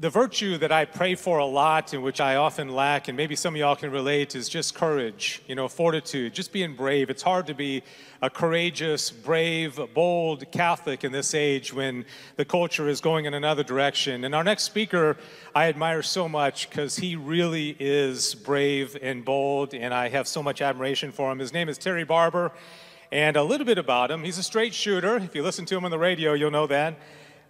the virtue that I pray for a lot and which I often lack, and maybe some of y'all can relate, is just courage, you know, fortitude, just being brave. It's hard to be a courageous, brave, bold Catholic in this age when the culture is going in another direction. And our next speaker, I admire so much because he really is brave and bold, and I have so much admiration for him. His name is Terry Barber. And a little bit about him, he's a straight shooter. If you listen to him on the radio, you'll know that.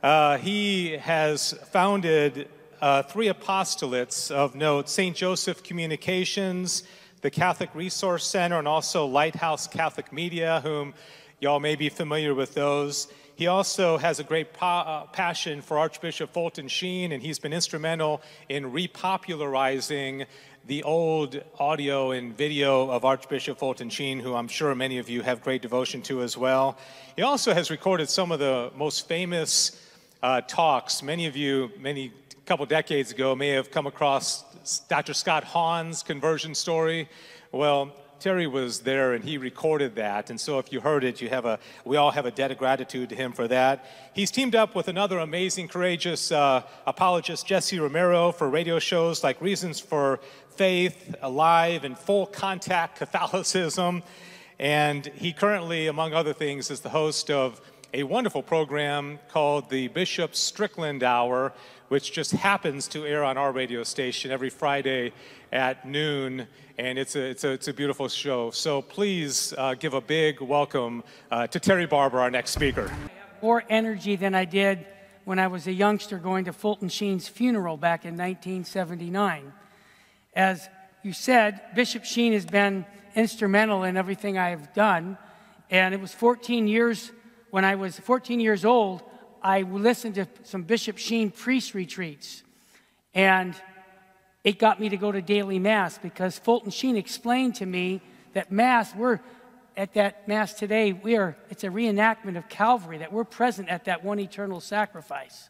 Uh, he has founded uh, three apostolates of note St. Joseph Communications, the Catholic Resource Center, and also Lighthouse Catholic Media, whom y'all may be familiar with those. He also has a great pa- uh, passion for Archbishop Fulton Sheen, and he's been instrumental in repopularizing the old audio and video of Archbishop Fulton Sheen, who I'm sure many of you have great devotion to as well. He also has recorded some of the most famous uh, talks. Many of you, many couple decades ago, may have come across Dr. Scott Hahn's conversion story. Well, Terry was there and he recorded that. And so if you heard it, you have a, we all have a debt of gratitude to him for that. He's teamed up with another amazing, courageous uh, apologist, Jesse Romero, for radio shows like Reasons for Faith, Alive, and Full Contact Catholicism. And he currently, among other things, is the host of a wonderful program called the Bishop Strickland Hour, which just happens to air on our radio station every Friday at noon. And it's a, it's a, it's a beautiful show. So please uh, give a big welcome uh, to Terry Barber, our next speaker. More energy than I did when I was a youngster going to Fulton Sheen's funeral back in 1979. As you said, Bishop Sheen has been instrumental in everything I have done. And it was 14 years when I was 14 years old, I listened to some Bishop Sheen priest retreats. And it got me to go to daily Mass because Fulton Sheen explained to me that Mass, we're at that Mass today, we are, it's a reenactment of Calvary, that we're present at that one eternal sacrifice.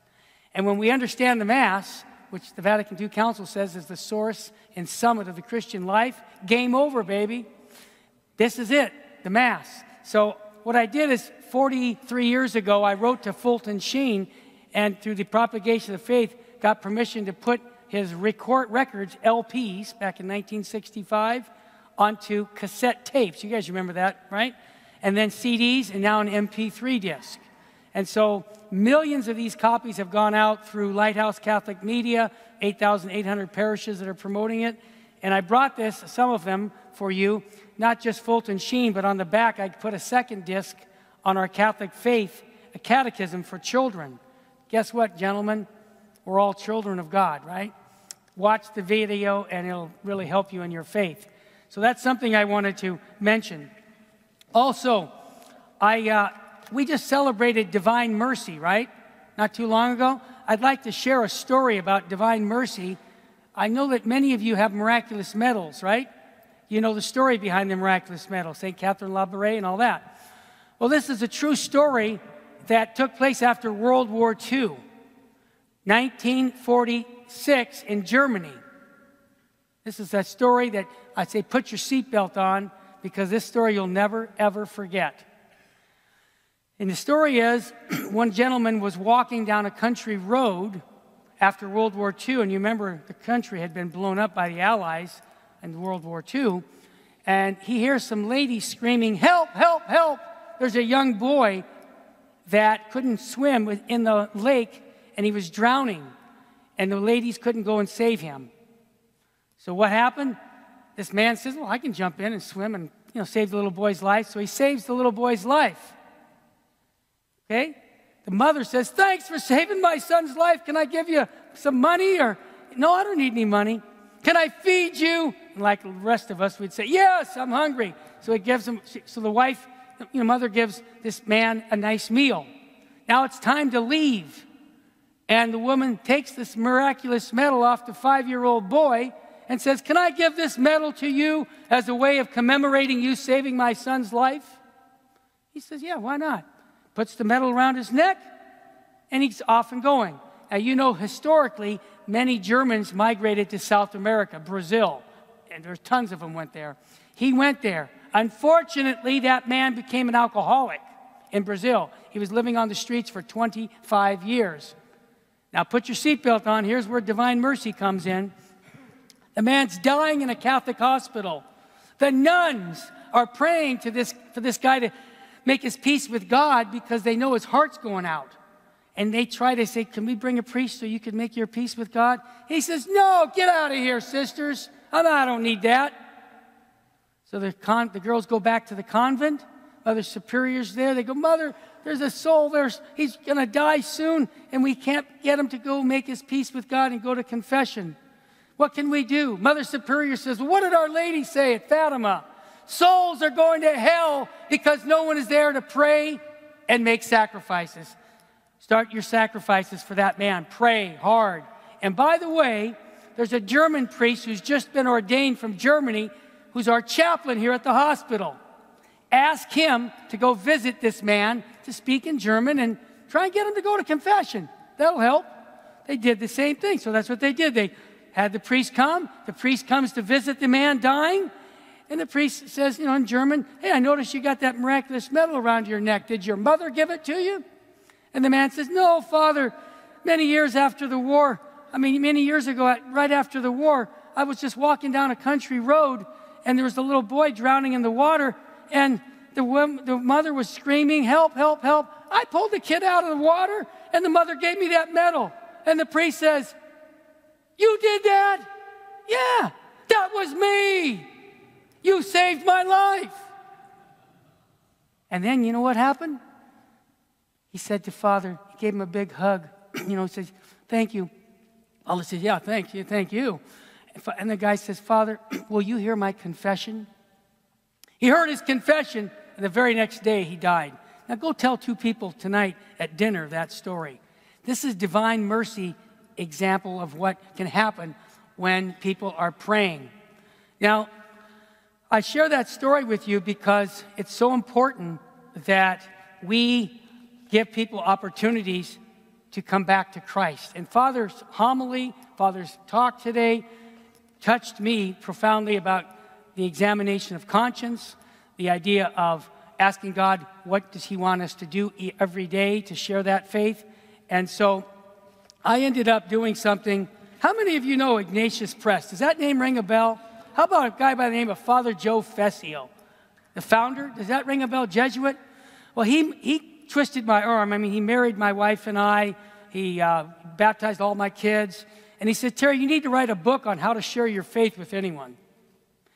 And when we understand the Mass, which the Vatican II Council says is the source and summit of the Christian life, game over, baby. This is it, the Mass. So what I did is 43 years ago, I wrote to Fulton Sheen, and through the propagation of the faith, got permission to put his record records, LPs, back in 1965, onto cassette tapes. You guys remember that, right? And then CDs, and now an MP3 disc. And so millions of these copies have gone out through Lighthouse Catholic Media, 8,800 parishes that are promoting it. And I brought this, some of them, for you, not just Fulton Sheen, but on the back I put a second disc on our Catholic faith, a catechism for children. Guess what, gentlemen? We're all children of God, right? Watch the video and it'll really help you in your faith. So that's something I wanted to mention. Also, I, uh, we just celebrated Divine Mercy, right? Not too long ago. I'd like to share a story about Divine Mercy. I know that many of you have miraculous medals, right? You know the story behind the miraculous medal, St. Catherine Labouré and all that. Well, this is a true story that took place after World War II, 1946 in Germany. This is a story that I say put your seatbelt on because this story you'll never, ever forget. And the story is one gentleman was walking down a country road after World War II, and you remember the country had been blown up by the Allies in World War II, and he hears some ladies screaming, Help, help, help! There's a young boy that couldn't swim in the lake, and he was drowning, and the ladies couldn't go and save him. So what happened? This man says, Well, I can jump in and swim and you know, save the little boy's life. So he saves the little boy's life. Okay? The mother says, Thanks for saving my son's life. Can I give you some money? Or, no, I don't need any money. Can I feed you? And like the rest of us, we'd say, Yes, I'm hungry. So he gives him, so the wife, you know, mother gives this man a nice meal. Now it's time to leave. And the woman takes this miraculous medal off the five year old boy and says, Can I give this medal to you as a way of commemorating you saving my son's life? He says, Yeah, why not? Puts the medal around his neck, and he's off and going. Now, you know, historically, many Germans migrated to South America, Brazil, and there's tons of them went there. He went there. Unfortunately, that man became an alcoholic in Brazil. He was living on the streets for 25 years. Now put your seatbelt on. Here's where divine mercy comes in. The man's dying in a Catholic hospital. The nuns are praying to this, for this guy to make his peace with God because they know his heart's going out. And they try to say, Can we bring a priest so you can make your peace with God? He says, No, get out of here, sisters. I don't need that. So the, con- the girls go back to the convent. Mother Superior's there. They go, Mother, there's a soul. There's, he's going to die soon, and we can't get him to go make his peace with God and go to confession. What can we do? Mother Superior says, What did Our Lady say at Fatima? Souls are going to hell because no one is there to pray and make sacrifices. Start your sacrifices for that man. Pray hard. And by the way, there's a German priest who's just been ordained from Germany who's our chaplain here at the hospital. Ask him to go visit this man to speak in German and try and get him to go to confession. That'll help. They did the same thing. So that's what they did. They had the priest come. The priest comes to visit the man dying. And the priest says, you know, in German, hey, I noticed you got that miraculous medal around your neck. Did your mother give it to you? And the man says, no, father, many years after the war, I mean, many years ago, right after the war, I was just walking down a country road and there was a little boy drowning in the water and the, the mother was screaming, help, help, help. I pulled the kid out of the water and the mother gave me that medal. And the priest says, You did that? Yeah, that was me. You saved my life. And then you know what happened? He said to Father, he gave him a big hug. you know, he says, Thank you. Allah says, Yeah, thank you, thank you. And the guy says, Father, will you hear my confession? He heard his confession, and the very next day he died. Now go tell two people tonight at dinner that story. This is divine mercy example of what can happen when people are praying. Now, I share that story with you because it's so important that we give people opportunities to come back to Christ. And Father's homily, Father's talk today touched me profoundly about the examination of conscience, the idea of asking God, what does He want us to do every day to share that faith? And so I ended up doing something. How many of you know Ignatius Press? Does that name ring a bell? How about a guy by the name of Father Joe Fessio, the founder? Does that ring a bell? Jesuit? Well, he, he twisted my arm. I mean, he married my wife and I, he uh, baptized all my kids. And he said, Terry, you need to write a book on how to share your faith with anyone.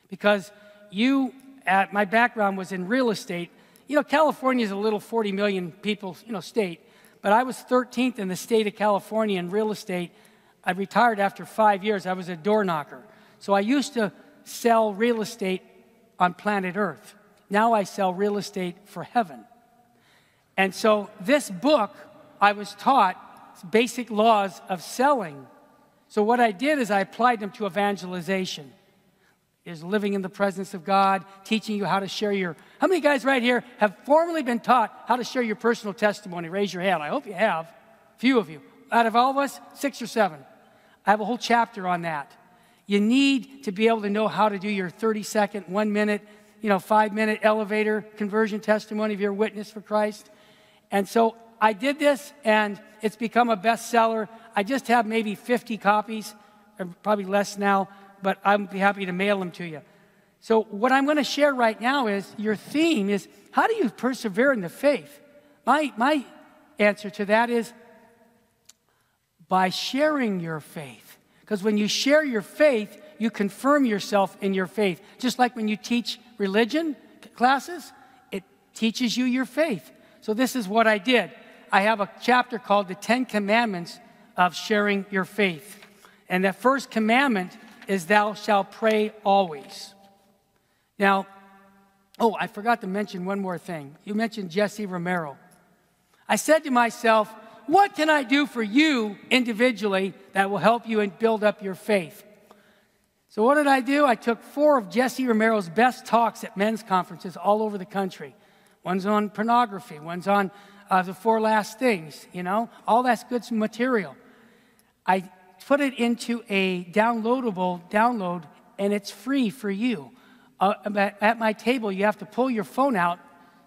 Because you, at my background was in real estate. You know, California is a little 40 million people, you know, state. But I was 13th in the state of California in real estate. I retired after five years. I was a door knocker. So I used to sell real estate on planet Earth. Now I sell real estate for heaven. And so this book, I was taught basic laws of selling so what I did is I applied them to evangelization. Is living in the presence of God, teaching you how to share your. How many guys right here have formally been taught how to share your personal testimony? Raise your hand. I hope you have. Few of you. Out of all of us, six or seven. I have a whole chapter on that. You need to be able to know how to do your 30 second, one minute, you know, five minute elevator conversion testimony of your witness for Christ. And so I did this, and it's become a bestseller. I just have maybe 50 copies, probably less now, but I'd be happy to mail them to you. So, what I'm going to share right now is your theme is how do you persevere in the faith? My, my answer to that is by sharing your faith. Because when you share your faith, you confirm yourself in your faith. Just like when you teach religion classes, it teaches you your faith. So, this is what I did. I have a chapter called The Ten Commandments of sharing your faith. And that first commandment is, Thou shalt pray always. Now, oh, I forgot to mention one more thing. You mentioned Jesse Romero. I said to myself, What can I do for you individually that will help you and build up your faith? So, what did I do? I took four of Jesse Romero's best talks at men's conferences all over the country. One's on pornography, one's on uh, the four last things, you know, all that's good material. I put it into a downloadable download, and it's free for you. Uh, at my table, you have to pull your phone out.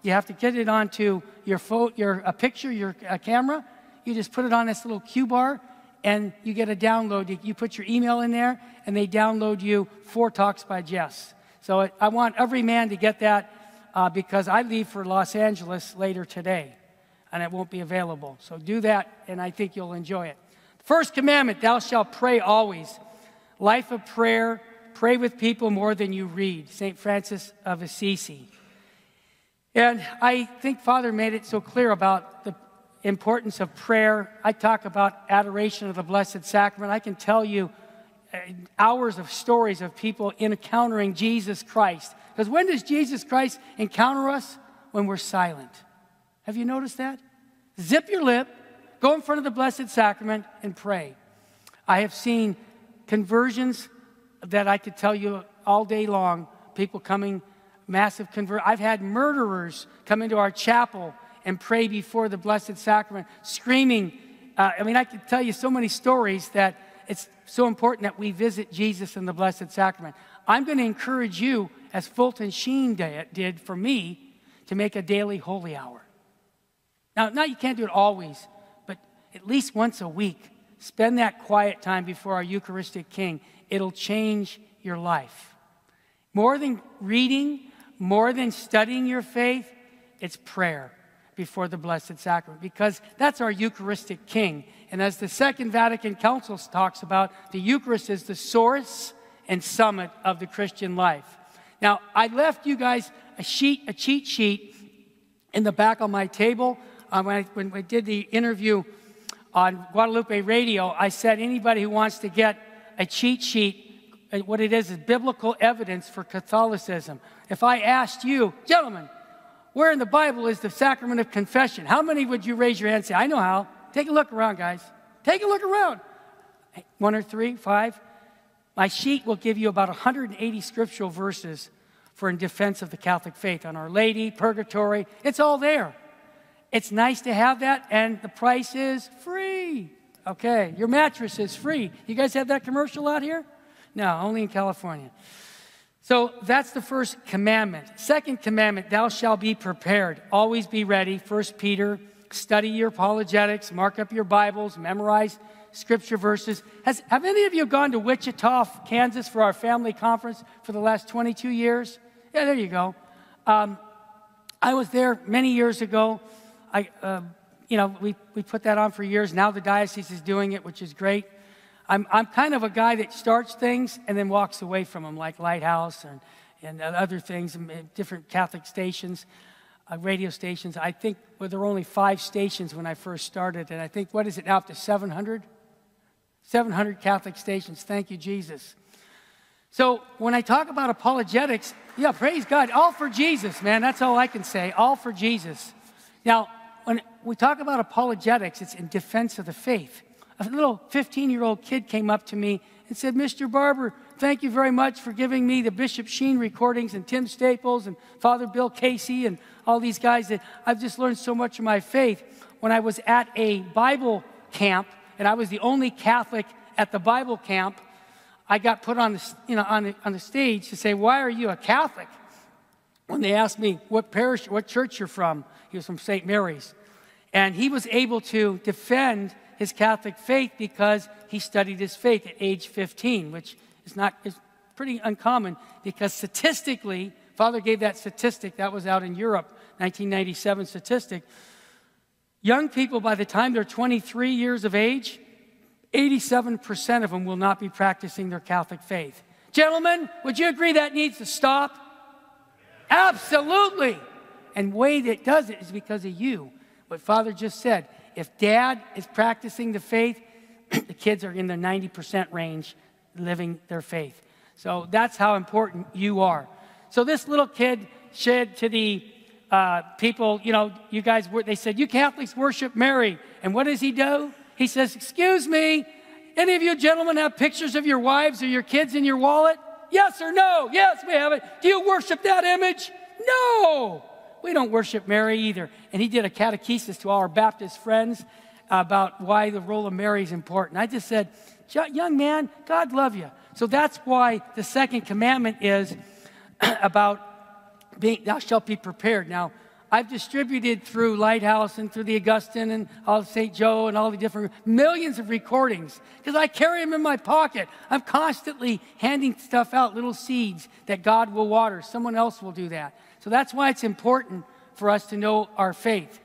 You have to get it onto your phone, your a picture, your a camera. You just put it on this little cue bar, and you get a download. You put your email in there, and they download you four talks by Jess. So I want every man to get that uh, because I leave for Los Angeles later today, and it won't be available. So do that, and I think you'll enjoy it. First commandment Thou shalt pray always. Life of prayer, pray with people more than you read. St. Francis of Assisi. And I think Father made it so clear about the importance of prayer. I talk about adoration of the Blessed Sacrament. I can tell you uh, hours of stories of people encountering Jesus Christ. Because when does Jesus Christ encounter us? When we're silent. Have you noticed that? Zip your lip, go in front of the Blessed Sacrament, and pray. I have seen conversions that I could tell you all day long, people coming, massive convert. I've had murderers come into our chapel and pray before the Blessed Sacrament, screaming. Uh, I mean, I could tell you so many stories that it's so important that we visit Jesus in the Blessed Sacrament. I'm going to encourage you, as Fulton Sheen did for me, to make a daily holy hour. Now, now you can't do it always, but at least once a week, spend that quiet time before our Eucharistic King. It'll change your life. More than reading, more than studying your faith, it's prayer before the Blessed Sacrament because that's our Eucharistic King. And as the Second Vatican Council talks about, the Eucharist is the source and summit of the Christian life. Now, I left you guys a sheet, a cheat sheet in the back on my table. Uh, when, I, when I did the interview on Guadalupe Radio, I said anybody who wants to get a cheat sheet, uh, what it is is biblical evidence for Catholicism. If I asked you, gentlemen, where in the Bible is the sacrament of confession? How many would you raise your hand and say, I know how? Take a look around, guys. Take a look around. One or three, five. My sheet will give you about 180 scriptural verses for in defense of the Catholic faith on Our Lady, purgatory. It's all there. It's nice to have that, and the price is free. Okay, your mattress is free. You guys have that commercial out here? No, only in California. So that's the first commandment. Second commandment, thou shalt be prepared. Always be ready. First Peter, study your apologetics, mark up your Bibles, memorize scripture verses. Has, have any of you gone to Wichita, Kansas for our family conference for the last 22 years? Yeah, there you go. Um, I was there many years ago. I, uh, you know, we, we put that on for years. Now the diocese is doing it, which is great. I'm, I'm kind of a guy that starts things and then walks away from them, like Lighthouse and, and other things, different Catholic stations, uh, radio stations. I think well, there were only five stations when I first started, and I think, what is it now, up to 700? 700 Catholic stations. Thank you, Jesus. So when I talk about apologetics, yeah, praise God. All for Jesus, man. That's all I can say. All for Jesus. Now, we talk about apologetics, it's in defense of the faith a little 15 year old kid came up to me and said, Mr. Barber, thank you very much for giving me the Bishop Sheen recordings and Tim Staples and Father Bill Casey and all these guys that I've just learned so much of my faith. When I was at a Bible camp, and I was the only Catholic at the Bible camp, I got put on the, you know, on the, on the stage to say, Why are you a Catholic? When they asked me what parish, what church you're from, he was from St. Mary's. And he was able to defend his Catholic faith because he studied his faith at age 15, which is not is pretty uncommon because statistically, Father gave that statistic that was out in Europe, 1997 statistic. Young people, by the time they're 23 years of age, 87% of them will not be practicing their Catholic faith. Gentlemen, would you agree that needs to stop? Absolutely. And way that does it is because of you. What Father just said if dad is practicing the faith, the kids are in the 90% range living their faith. So that's how important you are. So this little kid said to the uh, people, you know, you guys, they said, you Catholics worship Mary. And what does he do? He says, excuse me, any of you gentlemen have pictures of your wives or your kids in your wallet? Yes or no? Yes, we have it. Do you worship that image? No. We don't worship Mary either. And he did a catechesis to all our Baptist friends about why the role of Mary is important. I just said, young man, God love you. So that's why the second commandment is about being, thou shalt be prepared. Now, I've distributed through Lighthouse and through the Augustine and all of St. Joe and all the different millions of recordings because I carry them in my pocket. I'm constantly handing stuff out, little seeds that God will water. Someone else will do that. So that's why it's important for us to know our faith.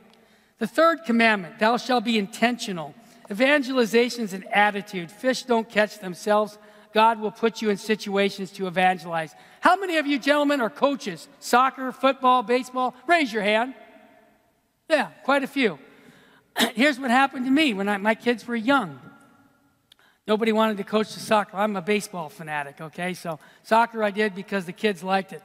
The third commandment, thou shalt be intentional. Evangelization is an attitude. Fish don't catch themselves. God will put you in situations to evangelize. How many of you gentlemen are coaches? Soccer, football, baseball? Raise your hand. Yeah, quite a few. Here's what happened to me when I, my kids were young. Nobody wanted to coach the soccer. I'm a baseball fanatic, okay? So soccer I did because the kids liked it.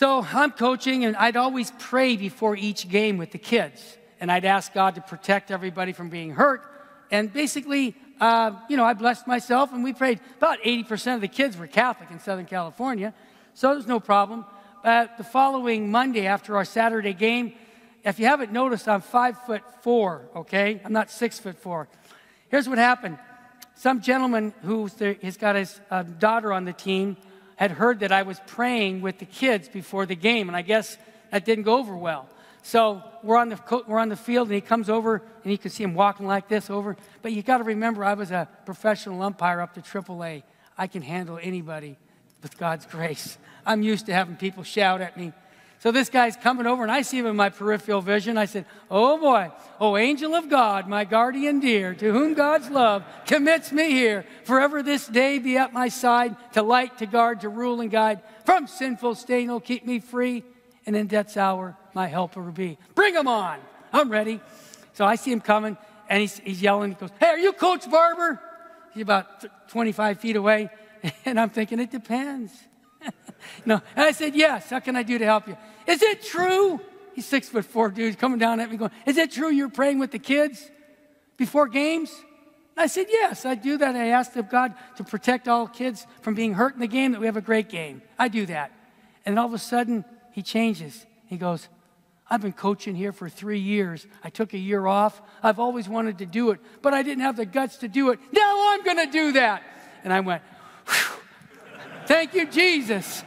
So I'm coaching, and I'd always pray before each game with the kids. And I'd ask God to protect everybody from being hurt. And basically, uh, you know, I blessed myself and we prayed. About 80% of the kids were Catholic in Southern California, so there's no problem. Uh, the following Monday after our Saturday game, if you haven't noticed, I'm five foot four, okay? I'm not six foot four. Here's what happened. Some gentleman who's has got his uh, daughter on the team had heard that I was praying with the kids before the game, and I guess that didn't go over well. So we're on, the, we're on the field, and he comes over, and you can see him walking like this over. But you got to remember, I was a professional umpire up to AAA. I can handle anybody with God's grace. I'm used to having people shout at me. So this guy's coming over, and I see him in my peripheral vision. I said, Oh boy, oh angel of God, my guardian dear, to whom God's love commits me here. Forever this day be at my side, to light, to guard, to rule and guide. From sinful stain, will keep me free and in death's hour my helper will be. Bring him on. I'm ready. So I see him coming, and he's, he's yelling. He goes, Hey, are you Coach Barber? He's about 25 feet away. And I'm thinking, It depends. No. And I said, Yes. How can I do to help you? Is it true? He's six foot four dude coming down at me going, Is it true you're praying with the kids before games? I said, Yes, I do that. I asked of God to protect all kids from being hurt in the game, that we have a great game. I do that. And all of a sudden, he changes. He goes, I've been coaching here for three years. I took a year off. I've always wanted to do it, but I didn't have the guts to do it. Now I'm going to do that. And I went, Thank you, Jesus.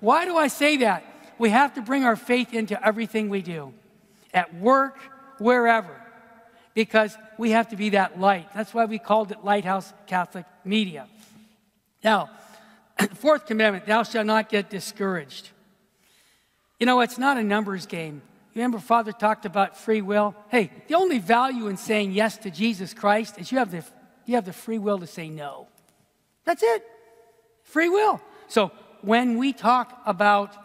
Why do I say that? We have to bring our faith into everything we do, at work, wherever, because we have to be that light. That's why we called it Lighthouse Catholic Media. Now, fourth commandment, thou shalt not get discouraged. You know, it's not a numbers game. Remember, Father talked about free will? Hey, the only value in saying yes to Jesus Christ is you have the, you have the free will to say no. That's it. Free will. So when we talk about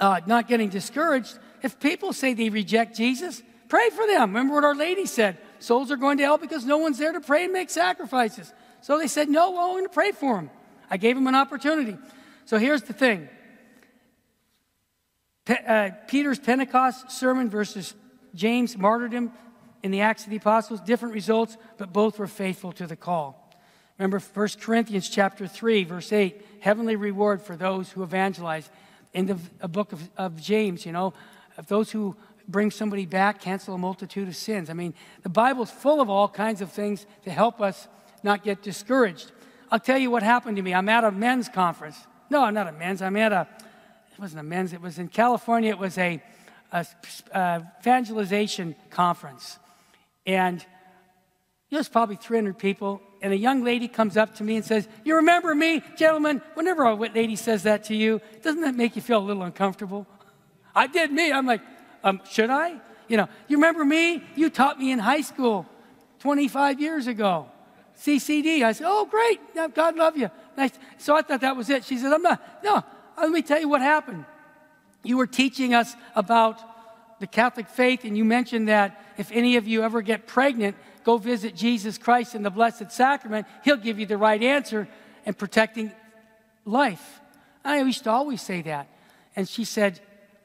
uh, not getting discouraged, if people say they reject Jesus, pray for them. Remember what Our Lady said souls are going to hell because no one's there to pray and make sacrifices. So they said, No, well, I'm going to pray for them. I gave them an opportunity. So here's the thing Pe- uh, Peter's Pentecost sermon versus James' martyrdom in the Acts of the Apostles, different results, but both were faithful to the call. Remember 1 Corinthians chapter 3, verse 8, heavenly reward for those who evangelize. In the book of, of James, you know, of those who bring somebody back, cancel a multitude of sins. I mean, the Bible's full of all kinds of things to help us not get discouraged. I'll tell you what happened to me. I'm at a men's conference. No, I'm not a men's, I'm at a it wasn't a men's, it was in California. It was a, a, a uh, evangelization conference. And there's probably 300 people. And a young lady comes up to me and says, You remember me? Gentlemen, whenever a lady says that to you, doesn't that make you feel a little uncomfortable? I did me. I'm like, um, Should I? You know, you remember me? You taught me in high school 25 years ago. CCD. I said, Oh, great. God love you. So I thought that was it. She said, I'm not, no, let me tell you what happened. You were teaching us about the Catholic faith, and you mentioned that if any of you ever get pregnant, go visit Jesus Christ in the Blessed Sacrament. He'll give you the right answer in protecting life. I used to always say that. And she said,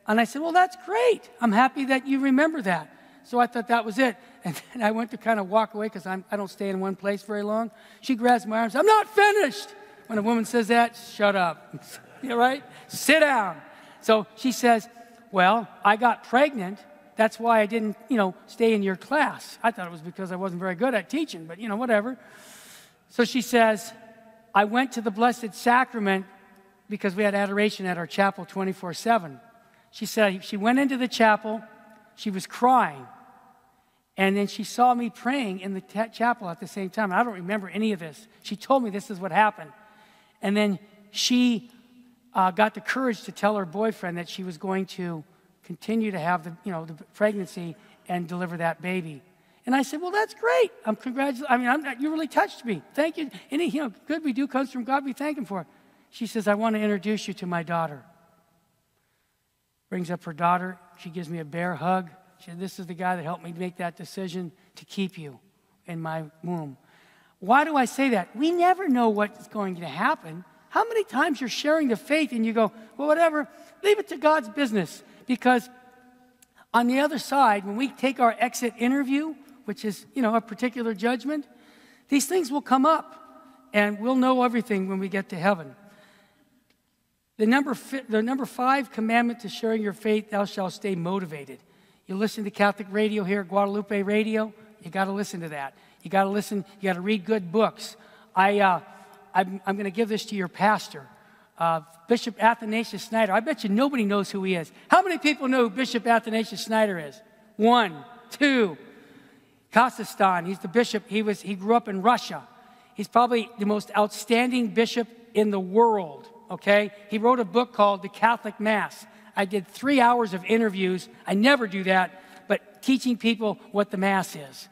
and I said, Well, that's great. I'm happy that you remember that. So I thought that was it. And then I went to kind of walk away because I don't stay in one place very long. She grabs my arms, I'm not finished. When a woman says that, shut up. you right? Sit down. So she says, Well, I got pregnant. That's why I didn't, you know, stay in your class. I thought it was because I wasn't very good at teaching, but, you know, whatever. So she says, I went to the Blessed Sacrament because we had adoration at our chapel 24 7. She said she went into the chapel, she was crying, and then she saw me praying in the t- chapel at the same time. I don't remember any of this. She told me this is what happened. And then she uh, got the courage to tell her boyfriend that she was going to continue to have the, you know, the pregnancy and deliver that baby. And I said, well, that's great. I'm congratulating. I mean, I'm, you really touched me. Thank you. Any, you know, good we do comes from God. We thank Him for it. She says, I want to introduce you to my daughter. Brings up her daughter. She gives me a bear hug. She said, This is the guy that helped me make that decision to keep you in my womb. Why do I say that? We never know what's going to happen. How many times you're sharing the faith and you go, well, whatever, leave it to God's business. Because on the other side, when we take our exit interview, which is, you know, a particular judgment, these things will come up and we'll know everything when we get to heaven. The number, fi- the number five commandment to sharing your faith, thou shalt stay motivated. You listen to Catholic radio here, Guadalupe Radio, you got to listen to that. You got to listen, you got to read good books. I, uh, I'm, I'm going to give this to your pastor, uh, Bishop Athanasius Schneider. I bet you nobody knows who he is. How many people know who Bishop Athanasius Schneider is? One, two. Kazakhstan, he's the bishop. He, was, he grew up in Russia. He's probably the most outstanding bishop in the world, okay? He wrote a book called The Catholic Mass. I did three hours of interviews. I never do that, but teaching people what the Mass is.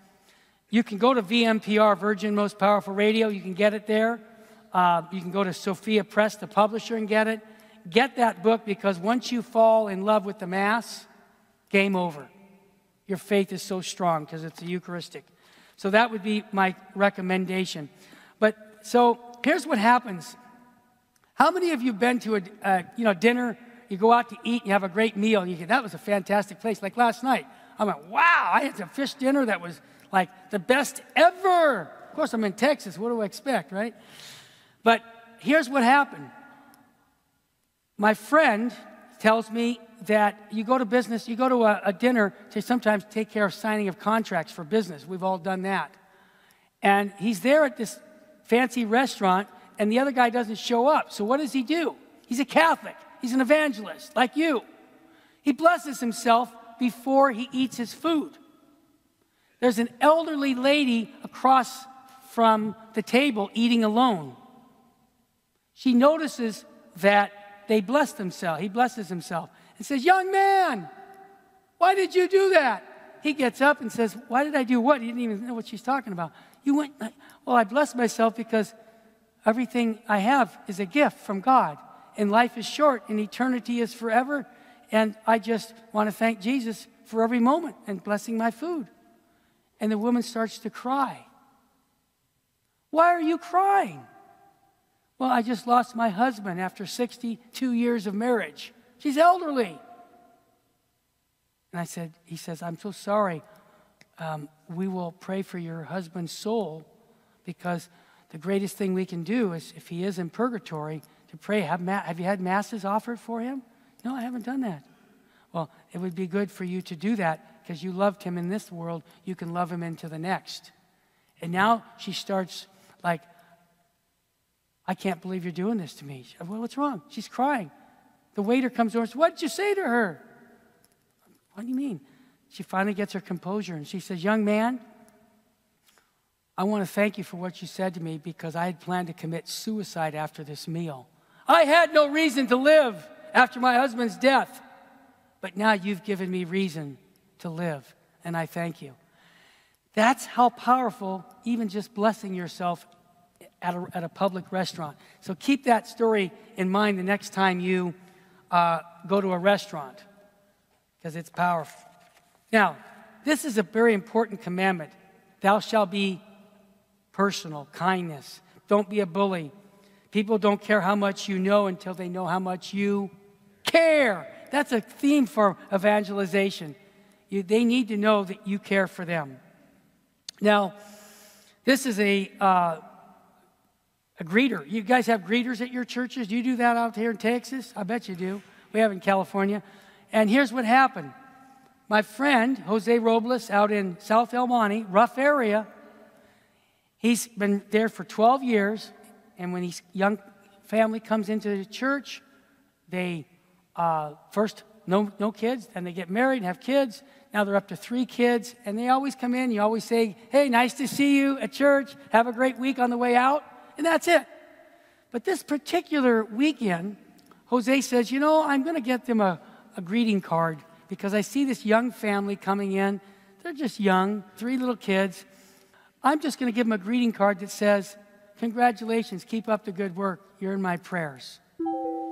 You can go to VMPR, Virgin Most Powerful Radio. You can get it there. Uh, you can go to Sophia Press, the publisher, and get it. Get that book because once you fall in love with the Mass, game over. Your faith is so strong because it's a Eucharistic. So that would be my recommendation. But so here's what happens. How many of you been to a uh, you know dinner? You go out to eat, you have a great meal. You that was a fantastic place. Like last night, I went, wow! I had a fish dinner that was like the best ever. Of course, I'm in Texas. What do I expect, right? But here's what happened. My friend tells me that you go to business, you go to a, a, dinner to sometimes take care of signing of contracts for business. We've all done that. And he's there at this fancy restaurant, and the other guy doesn't show up. So what does he do? He's a Catholic, he's an evangelist, like you. He blesses himself before he eats his food. There's an elderly lady across from the table eating alone. She notices that they bless themselves. He blesses himself and says, Young man, why did you do that? He gets up and says, Why did I do what? He didn't even know what she's talking about. You went, Well, I blessed myself because everything I have is a gift from God. And life is short and eternity is forever. And I just want to thank Jesus for every moment and blessing my food. And the woman starts to cry. Why are you crying? Well, I just lost my husband after 62 years of marriage. She's elderly. And I said, He says, I'm so sorry. Um, we will pray for your husband's soul because the greatest thing we can do is, if he is in purgatory, to pray. Have, ma- have you had masses offered for him? No, I haven't done that. Well, it would be good for you to do that because you loved him in this world. You can love him into the next. And now she starts like I can't believe you're doing this to me. Well, what's wrong? She's crying. The waiter comes over and says, What did you say to her? What do you mean? She finally gets her composure and she says, Young man, I want to thank you for what you said to me because I had planned to commit suicide after this meal. I had no reason to live after my husband's death, but now you've given me reason to live, and I thank you. That's how powerful even just blessing yourself at a, at a public restaurant. So keep that story in mind the next time you uh, go to a restaurant, because it's powerful. Now, this is a very important commandment. Thou shalt be personal, kindness. Don't be a bully. People don't care how much you know until they know how much you care. That's a theme for evangelization. You, they need to know that you care for them. Now, this is a uh, a greeter. You guys have greeters at your churches? Do you do that out here in Texas? I bet you do. We have in California. And here's what happened. My friend, Jose Robles, out in South El Monte, rough area, he's been there for 12 years. And when his young family comes into the church, they uh, first no, no kids, then they get married and have kids. Now they're up to three kids, and they always come in. You always say, Hey, nice to see you at church. Have a great week on the way out. And that's it. But this particular weekend, Jose says, You know, I'm going to get them a, a greeting card because I see this young family coming in. They're just young, three little kids. I'm just going to give them a greeting card that says, Congratulations, keep up the good work. You're in my prayers.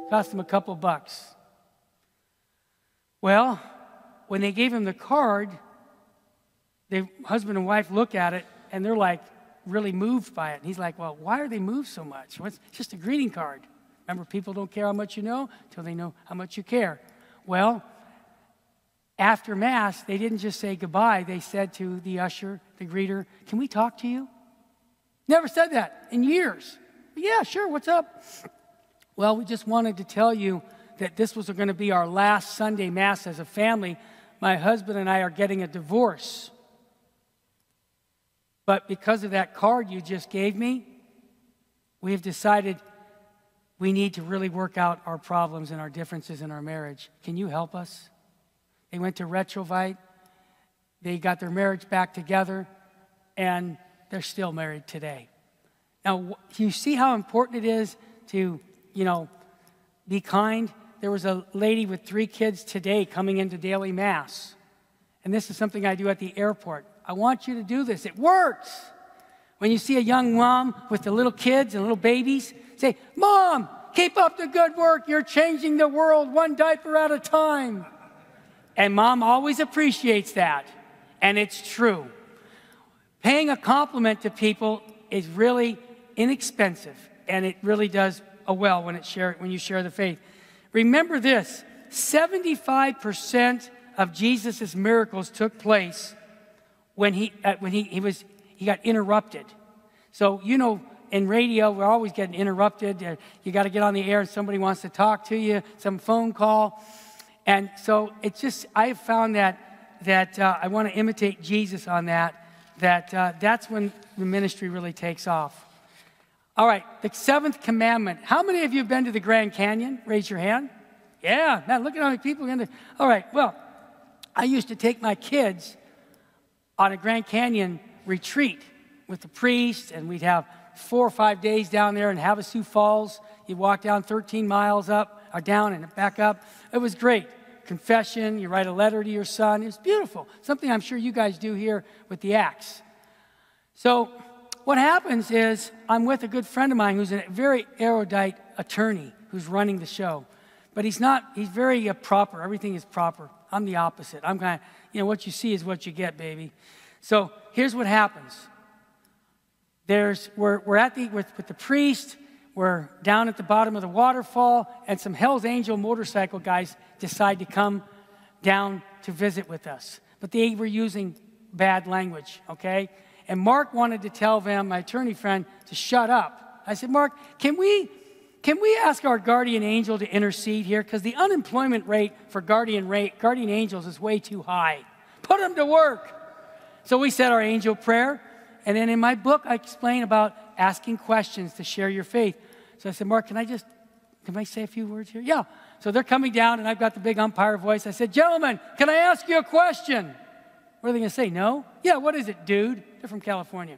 Cost them a couple bucks. Well, when they gave him the card, the husband and wife look at it and they're like really moved by it. And he's like, Well, why are they moved so much? Well, it's just a greeting card. Remember, people don't care how much you know until they know how much you care. Well, after Mass, they didn't just say goodbye. They said to the usher, the greeter, Can we talk to you? Never said that in years. Yeah, sure, what's up? Well, we just wanted to tell you that this was going to be our last Sunday Mass as a family. My husband and I are getting a divorce. But because of that card you just gave me, we have decided we need to really work out our problems and our differences in our marriage. Can you help us? They went to Retrouvaille. They got their marriage back together, and they're still married today. Now, you see how important it is to, you know, be kind? There was a lady with three kids today coming into daily mass. And this is something I do at the airport. I want you to do this. It works. When you see a young mom with the little kids and little babies, say, Mom, keep up the good work. You're changing the world one diaper at a time. And mom always appreciates that. And it's true. Paying a compliment to people is really inexpensive and it really does a well when, it share, when you share the faith. Remember this 75% of Jesus' miracles took place when, he, uh, when he, he, was, he got interrupted. So, you know, in radio, we're always getting interrupted. Uh, you got to get on the air and somebody wants to talk to you, some phone call. And so it's just, I've found that, that uh, I want to imitate Jesus on that, that uh, that's when the ministry really takes off. All right, the seventh commandment. How many of you have been to the Grand Canyon? Raise your hand. Yeah, man, look at how many people are in there. All right, well, I used to take my kids on a Grand Canyon retreat with the priest, and we'd have four or five days down there in Havasu Falls. You walk down 13 miles up or down and back up. It was great. Confession, you write a letter to your son. It's beautiful. Something I'm sure you guys do here with the Acts. So, what happens is I'm with a good friend of mine who's a very erudite attorney who's running the show. But he's not, he's very uh, proper. Everything is proper. I'm the opposite. I'm kind of, you know, what you see is what you get, baby. So here's what happens there's, we're, we're at the, with, with the priest, we're down at the bottom of the waterfall, and some Hell's Angel motorcycle guys decide to come down to visit with us. But they were using bad language, okay? And Mark wanted to tell them, my attorney friend, to shut up. I said, Mark, can we, can we ask our guardian angel to intercede here? Because the unemployment rate for guardian, rate, guardian angels is way too high. Put them to work. So we said our angel prayer. And then in my book, I explain about asking questions to share your faith. So I said, Mark, can I just, can I say a few words here? Yeah. So they're coming down, and I've got the big umpire voice. I said, Gentlemen, can I ask you a question? What are they going to say? No? Yeah, what is it, dude? They're from California.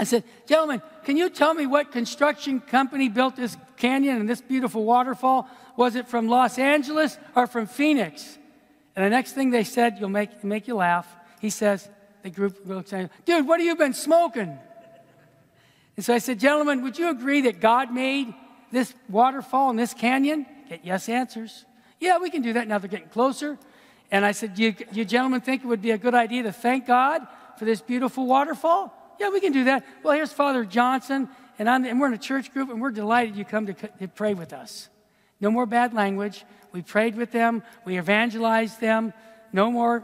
I said, Gentlemen, can you tell me what construction company built this canyon and this beautiful waterfall? Was it from Los Angeles or from Phoenix? And the next thing they said, you'll make, make you laugh. He says, the group looks at him, dude, what have you been smoking? And so I said, gentlemen, would you agree that God made this waterfall and this canyon? Get yes answers. Yeah, we can do that. Now they're getting closer. And I said, you, you gentlemen think it would be a good idea to thank God for this beautiful waterfall? Yeah, we can do that. Well, here's Father Johnson, and, I'm, and we're in a church group, and we're delighted you come to, to pray with us. No more bad language. We prayed with them, we evangelized them. No more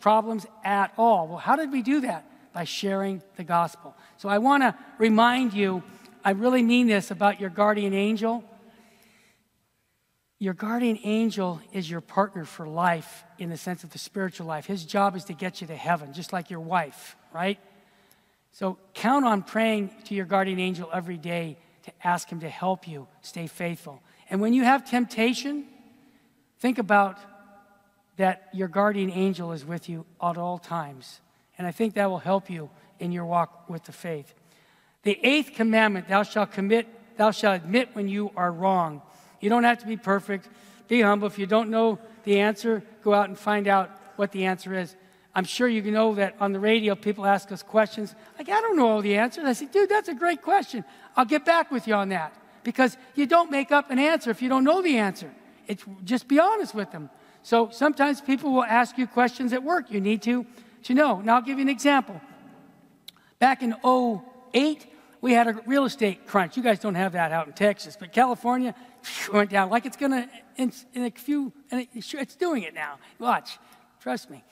problems at all. Well, how did we do that? By sharing the gospel. So I want to remind you, I really mean this about your guardian angel. Your guardian angel is your partner for life in the sense of the spiritual life. His job is to get you to heaven, just like your wife, right? So count on praying to your guardian angel every day to ask him to help you stay faithful. And when you have temptation, think about that your guardian angel is with you at all times. And I think that will help you in your walk with the faith. The eighth commandment, thou shalt commit, thou shalt admit when you are wrong. You don't have to be perfect. Be humble. If you don't know the answer, go out and find out what the answer is. I'm sure you know that on the radio, people ask us questions. Like, I don't know all the answers. I say, dude, that's a great question. I'll get back with you on that. Because you don't make up an answer if you don't know the answer. It's just be honest with them. So sometimes people will ask you questions at work. You need to, to know. Now, I'll give you an example. Back in 08, we had a real estate crunch. You guys don't have that out in Texas, but California went down like it's going to in, in, a few, it's doing it now. Watch, trust me.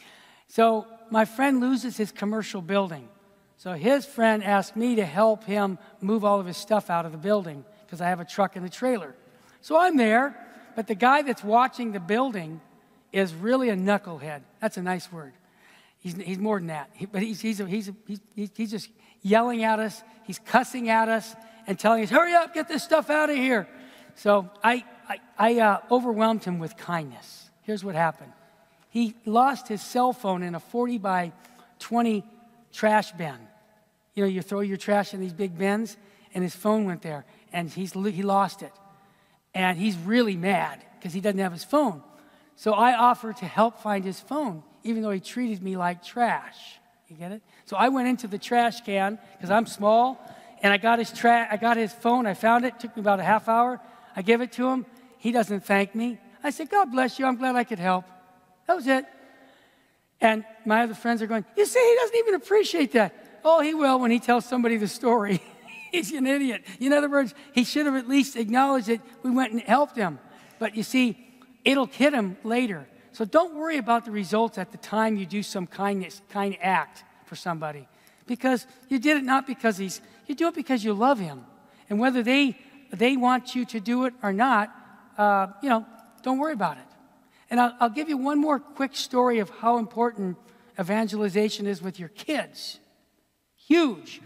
So my friend loses his commercial building. So his friend asked me to help him move all of his stuff out of the building because I have a truck and a trailer. So I'm there, but the guy that's watching the building is really a knucklehead. That's a nice word. He's, he's more than that. He, but he's, he's, a, he's, a, he's, he's just yelling at us, he's cussing at us, and telling us, hurry up, get this stuff out of here. So I, I, I uh, overwhelmed him with kindness. Here's what happened he lost his cell phone in a 40 by 20 trash bin. You know, you throw your trash in these big bins, and his phone went there, and he's, he lost it. And he's really mad because he doesn't have his phone. So I offered to help find his phone, even though he treated me like trash. You get it? So I went into the trash can because I'm small, and I got his tra- I got his phone. I found it. it. Took me about a half hour. I give it to him. He doesn't thank me. I said, "God bless you. I'm glad I could help." That was it. And my other friends are going, You see, he doesn't even appreciate that. Oh, he will when he tells somebody the story. He's an idiot. In other words, he should have at least acknowledged that we went and helped him. But you see, it'll hit him later. So don't worry about the results at the time you do some kindness, kind act for somebody. Because you did it not because he's, you do it because you love him. And whether they, they want you to do it or not, uh, you know, don't worry about it. And I'll, I'll give you one more quick story of how important evangelization is with your kids. Huge.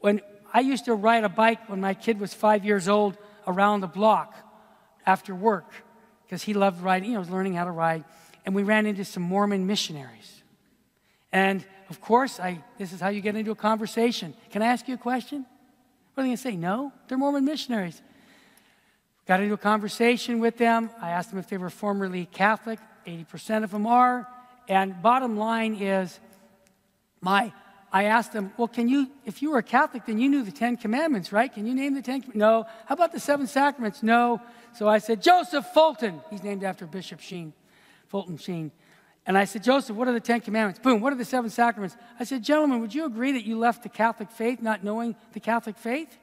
When I used to ride a bike when my kid was five years old around the block after work because he loved riding, know, was learning how to ride. And we ran into some Mormon missionaries. And of course, I, this is how you get into a conversation. Can I ask you a question? What are they going to say? No? They're Mormon missionaries. Got into a conversation with them. I asked them if they were formerly Catholic. 80% of them are. And bottom line is, my, I asked them, well, can you, if you were a Catholic, then you knew the Ten Commandments, right? Can you name the Ten? No. How about the Seven Sacraments? No. So I said, Joseph Fulton. He's named after Bishop Sheen, Fulton Sheen. And I said, Joseph, what are the Ten Commandments? Boom, what are the seven sacraments? I said, gentlemen, would you agree that you left the Catholic faith not knowing the Catholic faith?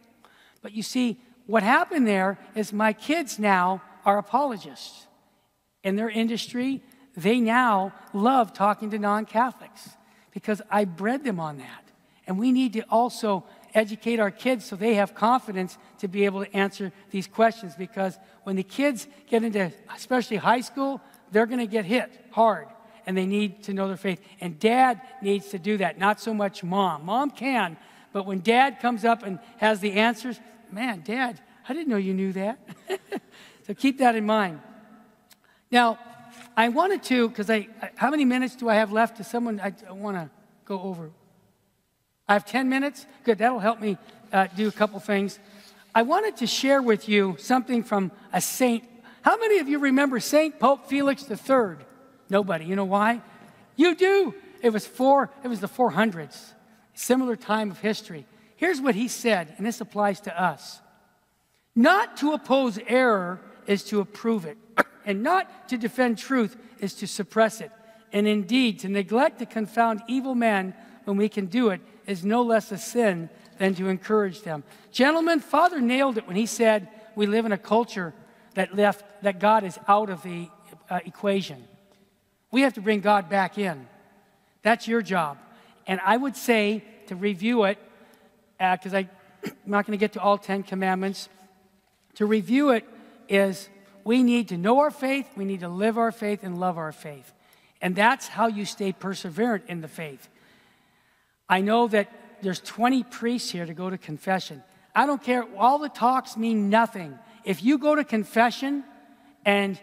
But you see, what happened there is my kids now are apologists. In their industry, they now love talking to non Catholics because I bred them on that. And we need to also educate our kids so they have confidence to be able to answer these questions because when the kids get into, especially high school, they're going to get hit hard and they need to know their faith. And dad needs to do that, not so much mom. Mom can, but when dad comes up and has the answers, man, Dad, I didn't know you knew that. so keep that in mind. Now, I wanted to, because I, how many minutes do I have left to someone I, I want to go over? I have 10 minutes? Good, that'll help me uh, do a couple things. I wanted to share with you something from a saint. How many of you remember Saint Pope Felix III? Nobody. You know why? You do. It was four, it was the 400s, similar time of history. Here's what he said, and this applies to us Not to oppose error is to approve it, and not to defend truth is to suppress it. And indeed, to neglect to confound evil men when we can do it is no less a sin than to encourage them. Gentlemen, Father nailed it when he said we live in a culture that left that God is out of the uh, equation. We have to bring God back in. That's your job. And I would say to review it, because uh, I'm not going to get to all 10 commandments. To review it is we need to know our faith, we need to live our faith, and love our faith. And that's how you stay perseverant in the faith. I know that there's 20 priests here to go to confession. I don't care, all the talks mean nothing. If you go to confession and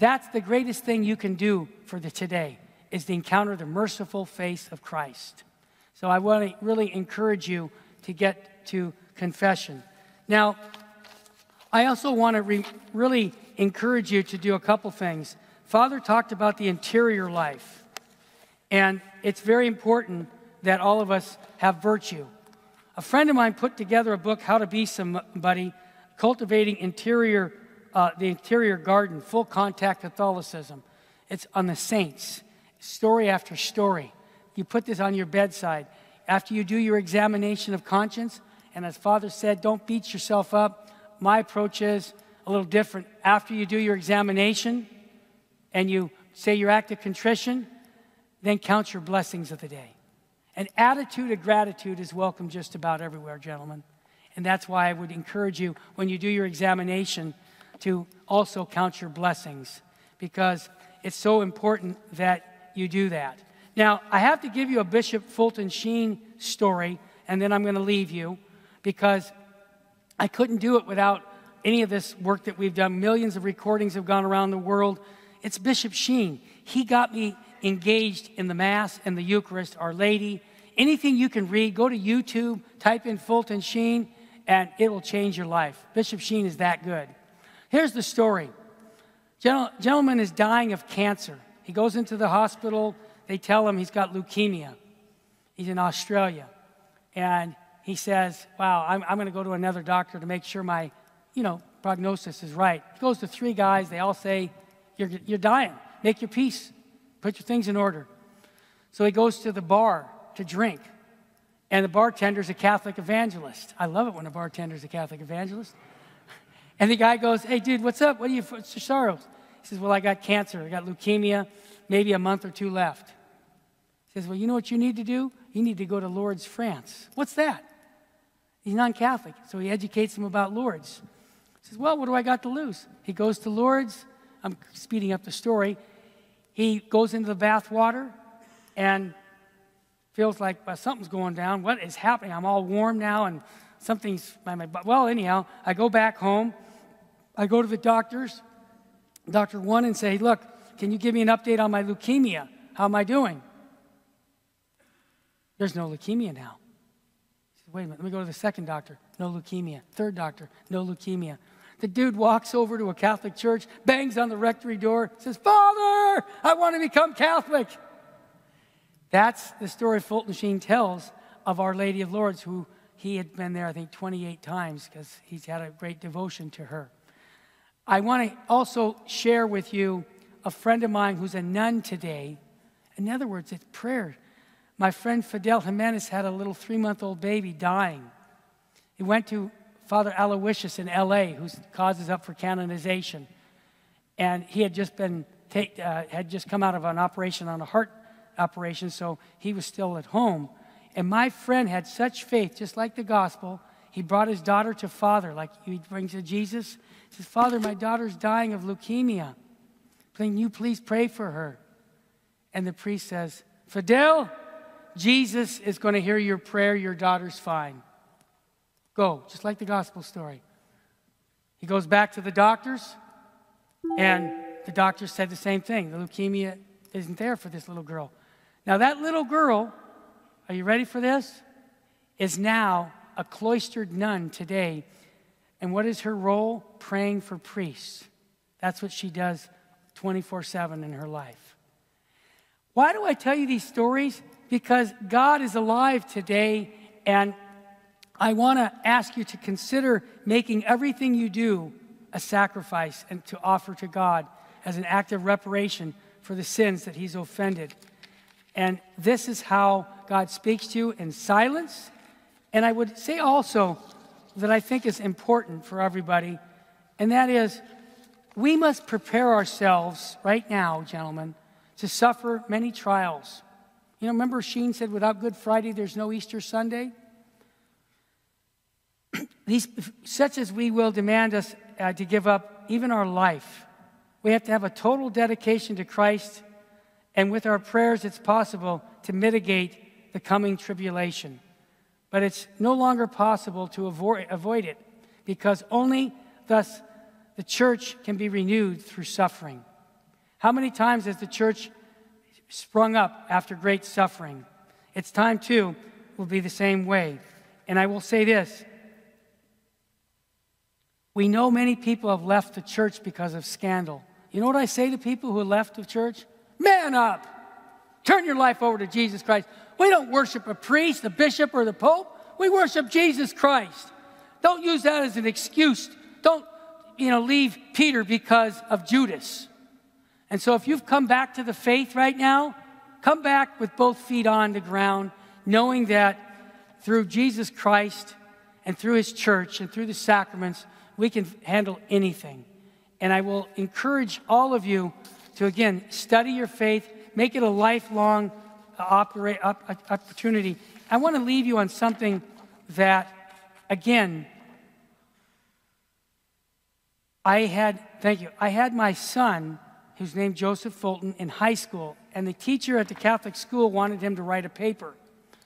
That's the greatest thing you can do for the today is to encounter the merciful face of Christ. So I want to really encourage you to get to confession. Now, I also want to re- really encourage you to do a couple things. Father talked about the interior life, and it's very important that all of us have virtue. A friend of mine put together a book, How to Be Somebody, Cultivating Interior, uh, the Interior Garden, Full Contact Catholicism. It's on the saints, story after story. You put this on your bedside. After you do your examination of conscience, and as Father said, don't beat yourself up. My approach is a little different. After you do your examination and you say your act of contrition, then count your blessings of the day. An attitude of gratitude is welcome just about everywhere, gentlemen. And that's why I would encourage you when you do your examination to also count your blessings because it's so important that you do that. Now, I have to give you a Bishop Fulton Sheen story, and then I'm going to leave you because I couldn't do it without any of this work that we've done. Millions of recordings have gone around the world. It's Bishop Sheen. He got me engaged in the Mass and the Eucharist, Our Lady. Anything you can read, go to YouTube, type in Fulton Sheen, and it will change your life. Bishop Sheen is that good. Here's the story Gentleman is dying of cancer. He goes into the hospital. They tell him he's got leukemia. He's in Australia. And he says, Wow, I'm, I'm going to go to another doctor to make sure my, you know, prognosis is right. He goes to three guys. They all say, You're, you're dying. Make your peace. Put your things in order. So he goes to the bar to drink. And the bartender's a Catholic evangelist. I love it when a bartender's a Catholic evangelist. And the guy goes, Hey, dude, what's up? What are you, what's your sorrows? He says, Well, I got cancer. I got leukemia, maybe a month or two left. Says, Well, you know what you need to do? You need to go to Lourdes, France. What's that? He's non Catholic, so he educates him about Lourdes. He says, Well, what do I got to lose? He goes to Lourdes. I'm speeding up the story. He goes into the bath water and feels like well, something's going down. What is happening? I'm all warm now and something's my, my well anyhow i go back home i go to the doctors doctor one and say look can you give me an update on my leukemia how am i doing there's no leukemia now wait a minute let me go to the second doctor no leukemia third doctor no leukemia the dude walks over to a catholic church bangs on the rectory door says father i want to become catholic that's the story Fulton Sheen tells of Our Lady of Lourdes, who he had been there, I think, 28 times because he's had a great devotion to her. I want to also share with you a friend of mine who's a nun today. In other words, it's prayer. My friend Fidel Jimenez had a little three month old baby dying. He went to Father Aloysius in LA, whose cause is up for canonization. And he had just been take, uh, had just come out of an operation on a heart operation, so he was still at home. And my friend had such faith, just like the gospel. He brought his daughter to Father, like he brings to Jesus. He says, Father, my daughter's dying of leukemia. Can you please pray for her? And the priest says, Fidel, Jesus is going to hear your prayer. Your daughter's fine. Go, just like the gospel story. He goes back to the doctors, and the doctors said the same thing. The leukemia isn't there for this little girl. Now, that little girl, are you ready for this? Is now a cloistered nun today. And what is her role? Praying for priests. That's what she does 24 7 in her life. Why do I tell you these stories? Because God is alive today, and I want to ask you to consider making everything you do a sacrifice and to offer to God as an act of reparation for the sins that He's offended. And this is how God speaks to you in silence. And I would say also that I think is important for everybody, and that is we must prepare ourselves right now, gentlemen, to suffer many trials. You know, remember Sheen said, without Good Friday, there's no Easter Sunday? These, such as we will demand us uh, to give up even our life. We have to have a total dedication to Christ and with our prayers, it's possible to mitigate the coming tribulation. But it's no longer possible to avoid, avoid it because only thus the church can be renewed through suffering. How many times has the church sprung up after great suffering? It's time, too, will be the same way. And I will say this we know many people have left the church because of scandal. You know what I say to people who left the church? Man up! Turn your life over to Jesus Christ. We don't worship a priest, the bishop, or the pope. We worship Jesus Christ. Don't use that as an excuse. Don't, you know, leave Peter because of Judas. And so if you've come back to the faith right now, come back with both feet on the ground, knowing that through Jesus Christ and through his church and through the sacraments, we can handle anything. And I will encourage all of you to, again, study your faith, make it a lifelong opportunity. I want to leave you on something that, again, I had, thank you, I had my son, who's named Joseph Fulton, in high school, and the teacher at the Catholic school wanted him to write a paper.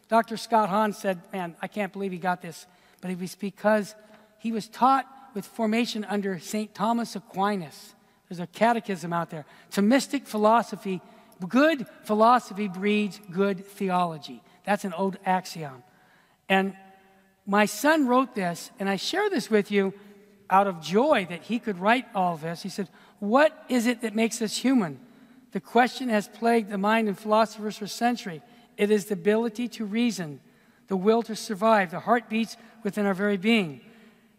Dr. Scott Hahn said, Man, I can't believe he got this, but it was because he was taught with formation under St. Thomas Aquinas. There's a catechism out there. Thomistic philosophy, good philosophy breeds good theology. That's an old axiom. And my son wrote this, and I share this with you out of joy that he could write all this. He said, What is it that makes us human? The question has plagued the mind of philosophers for centuries. It is the ability to reason, the will to survive, the heartbeats within our very being.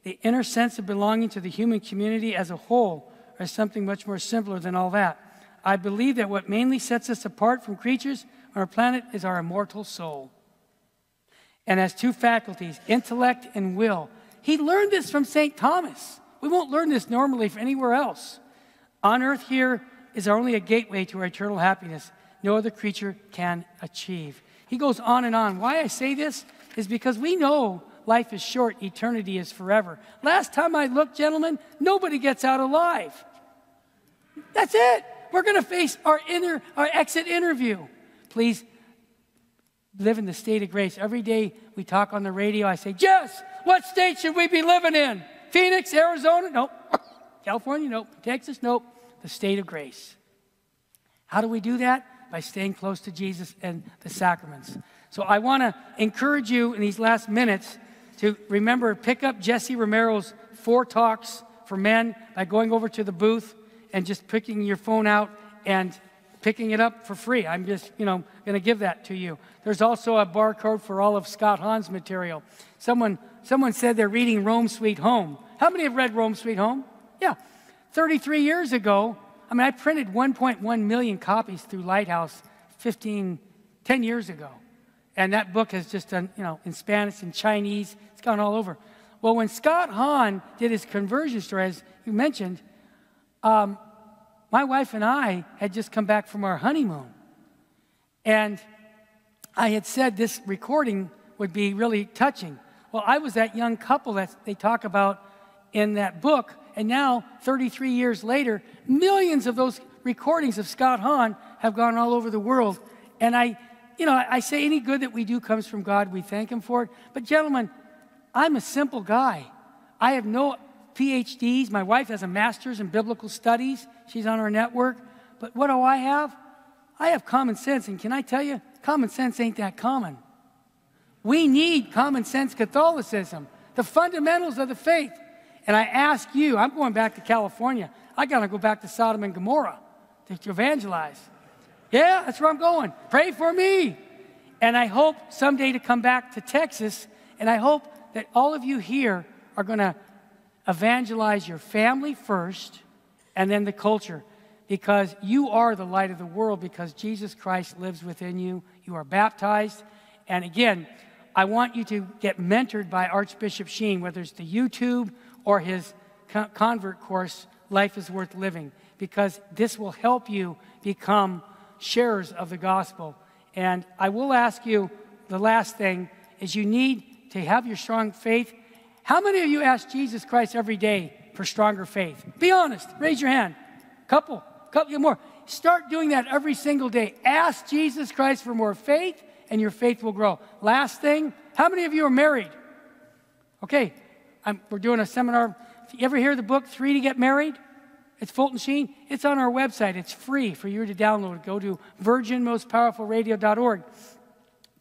The inner sense of belonging to the human community as a whole are something much more simpler than all that. I believe that what mainly sets us apart from creatures on our planet is our immortal soul. And has two faculties, intellect and will. He learned this from St. Thomas. We won't learn this normally from anywhere else. On earth here is only a gateway to our eternal happiness no other creature can achieve. He goes on and on. Why I say this is because we know life is short, eternity is forever. Last time I looked, gentlemen, nobody gets out alive. That's it. We're going to face our inner our exit interview. Please live in the state of grace. Every day we talk on the radio, I say, Jess, what state should we be living in? Phoenix, Arizona? Nope. California? Nope. Texas? Nope. The state of grace. How do we do that? by staying close to Jesus and the sacraments. So I want to encourage you in these last minutes to remember, pick up Jesse Romero's Four Talks for Men by going over to the booth and just picking your phone out and picking it up for free. I'm just, you know, going to give that to you. There's also a barcode for all of Scott Hahn's material. Someone, someone said they're reading Rome Sweet Home. How many have read Rome Sweet Home? Yeah. 33 years ago, I mean, I printed 1.1 million copies through Lighthouse 15, 10 years ago. And that book has just done, you know, in Spanish and Chinese, it's gone all over. Well, when Scott Hahn did his conversion story, as you mentioned, um, my wife and I had just come back from our honeymoon. And I had said this recording would be really touching. Well, I was that young couple that they talk about in that book and now, 33 years later, millions of those recordings of Scott Hahn have gone all over the world. And I, you know, I say any good that we do comes from God. We thank Him for it. But, gentlemen, I'm a simple guy. I have no PhDs. My wife has a master's in biblical studies. She's on our network. But what do I have? I have common sense. And can I tell you, common sense ain't that common. We need common sense Catholicism, the fundamentals of the faith. And I ask you, I'm going back to California. I got to go back to Sodom and Gomorrah to evangelize. Yeah, that's where I'm going. Pray for me. And I hope someday to come back to Texas. And I hope that all of you here are going to evangelize your family first and then the culture because you are the light of the world because Jesus Christ lives within you. You are baptized. And again, I want you to get mentored by Archbishop Sheen, whether it's the YouTube or his convert course, Life is Worth Living, because this will help you become sharers of the gospel. And I will ask you the last thing is you need to have your strong faith. How many of you ask Jesus Christ every day for stronger faith? Be honest. Raise your hand. Couple, couple more. Start doing that every single day. Ask Jesus Christ for more faith, and your faith will grow. Last thing, how many of you are married? Okay, I'm, we're doing a seminar. If you ever hear the book Three to Get Married? It's Fulton Sheen. It's on our website. It's free for you to download. Go to virginmostpowerfulradio.org.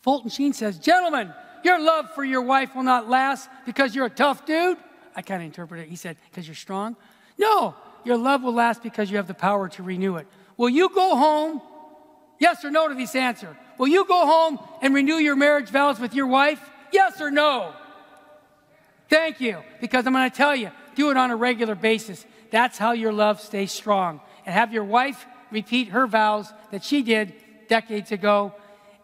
Fulton Sheen says, Gentlemen, your love for your wife will not last because you're a tough dude. I kind of interpret it. He said, Because you're strong. No, your love will last because you have the power to renew it. Will you go home? Yes or no to this answer. Will you go home and renew your marriage vows with your wife? Yes or no? Thank you, because I'm going to tell you, do it on a regular basis. That's how your love stays strong. And have your wife repeat her vows that she did decades ago.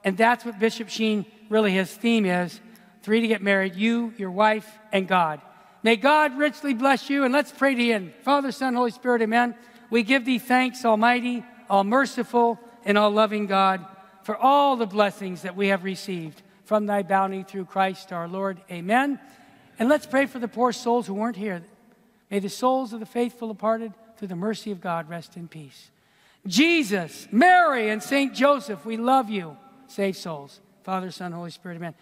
And that's what Bishop Sheen really his theme is three to get married you, your wife, and God. May God richly bless you. And let's pray to Him. Father, Son, Holy Spirit, amen. We give thee thanks, Almighty, all merciful, and all loving God, for all the blessings that we have received from thy bounty through Christ our Lord. Amen. And let's pray for the poor souls who weren't here. May the souls of the faithful departed through the mercy of God rest in peace. Jesus, Mary, and St. Joseph, we love you. Save souls. Father, Son, Holy Spirit, amen.